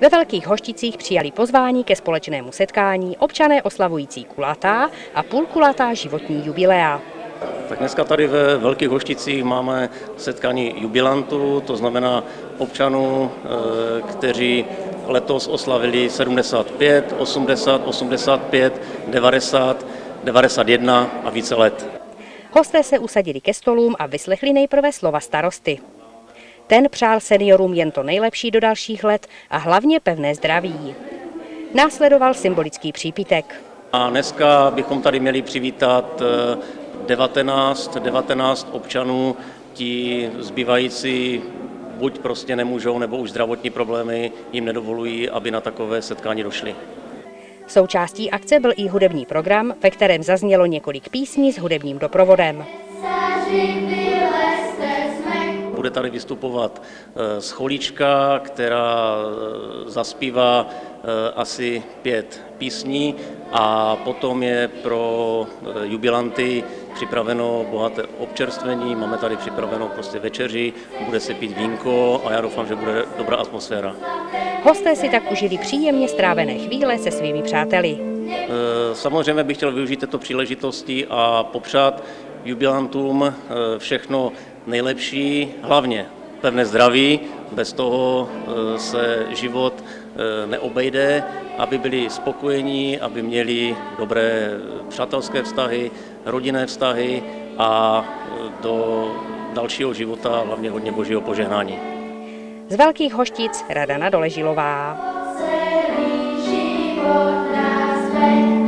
Ve Velkých Hošticích přijali pozvání ke společnému setkání občané oslavující kulatá a půlkulatá životní jubilea. Tak dneska tady ve Velkých Hošticích máme setkání jubilantů, to znamená občanů, eh, kteří letos oslavili 75, 80, 85, 90, 91 a více let. Hosté se usadili ke stolům a vyslechli nejprve slova starosty. Ten přál seniorům jen to nejlepší do dalších let a hlavně pevné zdraví. Následoval symbolický přípitek. A dneska bychom tady měli přivítat 19, eh, 19 občanů, ti zbývající buď prostě nemůžou, nebo už zdravotní problémy jim nedovolují, aby na takové setkání došli. Součástí akce byl i hudební program, ve kterém zaznělo několik písní s hudebním doprovodem. Bude tady vystupovat eh, Scholíčka, která eh, zaspívá eh, asi pět písní a potom je pro jubilanty připraveno bohaté občerstvení, máme tady připraveno prostě večeři, bude se pít vínko a já doufám, že bude dobrá atmosféra. Hosté si tak užili příjemně strávené chvíle se svými přáteli. Samozřejmě bych chtěl využít této příležitosti a popřát jubilantům všechno nejlepší, hlavně pevné zdraví, bez toho eh, se život eh, neobejde, aby byli spokojení, aby měli dobré přátelské vztahy, rodinné vztahy a eh, do dalšího života hlavně hodně božího požehnání. Z Velkých hoštic Radana Doležilová. Celý život nás